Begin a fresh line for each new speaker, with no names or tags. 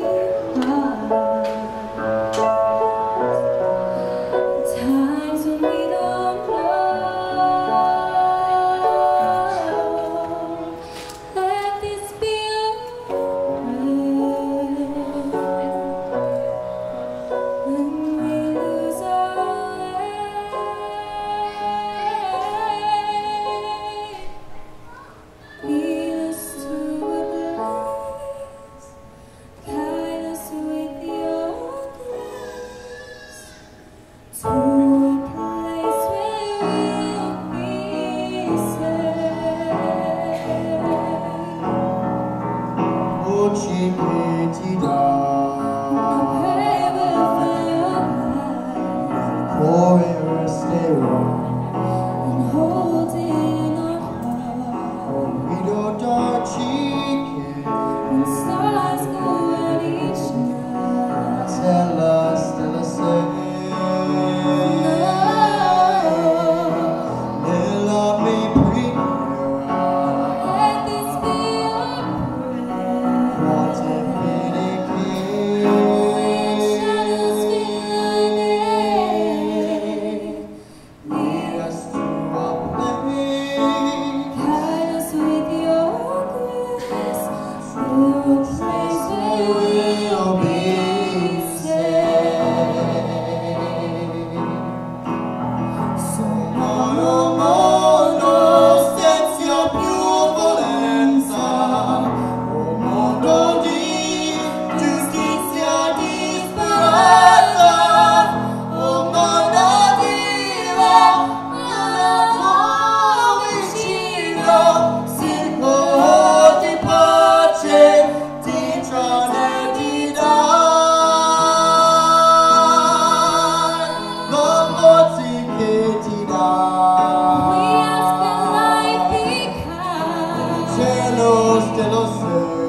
you.
щепеть и de los